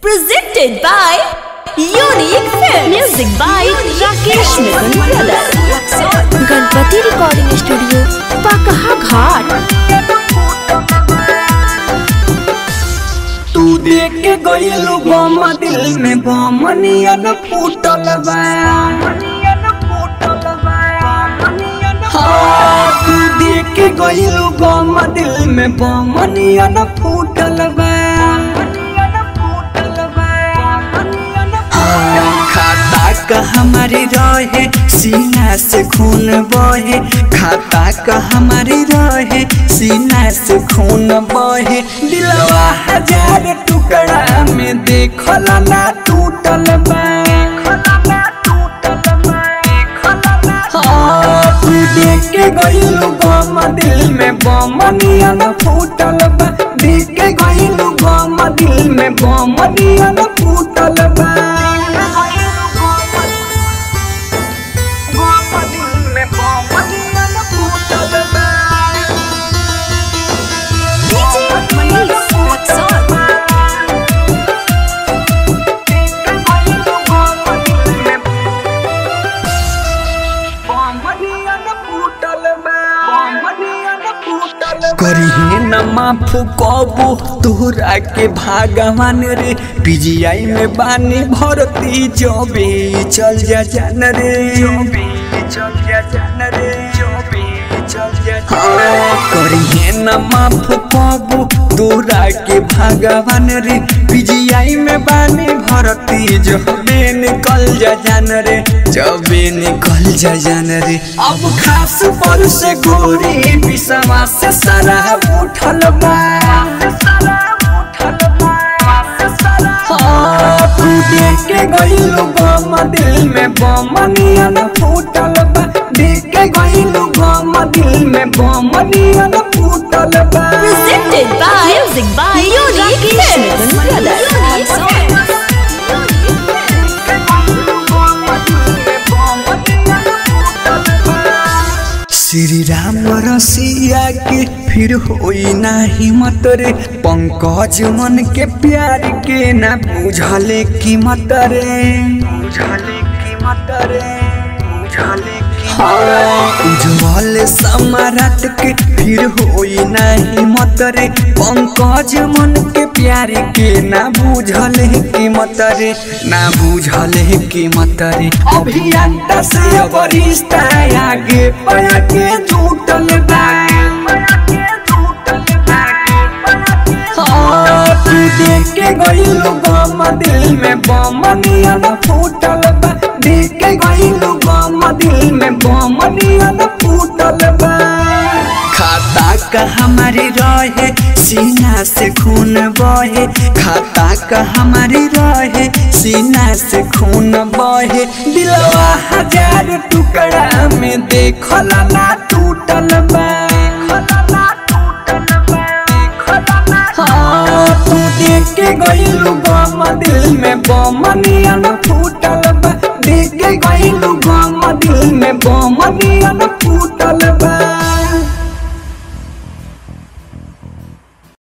Presented by Unique Film. Music by Rakesh Mittal Brothers. Ganpati recording studio Pakaha Ghat तू देख के गइलू बम दिल में बमनिया न फूटल बा हाँ, तू देख के गइलू बम दिल में बमनिया न फूटल बा हमारी रहे सीना से खून बहे खाता का हमारी रहे सीना से खून बहे दिलवा हज़ार टुकड़ा में देखल ना टूटल हाँ, दिल में बमनिया न फूटल बा। देख के गम दिल में न फूटल बा। करिए न माफ़ कबू? तोहरा के भगवान रे। पिजियाई में बानी भरती जबे चल जा जान रे। चल जा जान रे। जा करिए न माफ़ कबू? तोहरा के भगवान रे। पीजीआई में बानी भरती जबे निकल जा जान रे जबे निकल जा जान रे। अब खास पर से गोरी विषवा से शराब उठल बा। हाँ, तू देख के गइलू गम दिल में बमनिया न फूटल बा। के गइलू गम दिल में बमनिया न फूटल बा Unique Film. Brothers. Shri Ram Rasiya के फिर होई ना हिम्मत रे पंकज मन के प्यार के ना बुझले कीमत रे बुझले कीमत रे बुझले उज्जवल समारत के फिर होई ना हिम्मत रे पंकज मन के प्यार के ना बुझल कीमत रे ना बुझल कीमत रे अभियंता से वरिष्ठा आगे। पया के झूठल बा। के गइलू गम दिल में बमनिया न फूटल का हमारी रहे सीना से खून बहे खाता का हमारी रहे सीना से खून बहे दिलवा हज़ार टुकड़ा में देखल ना टूटल बा। फूटल बा। देख के दिल में फूटल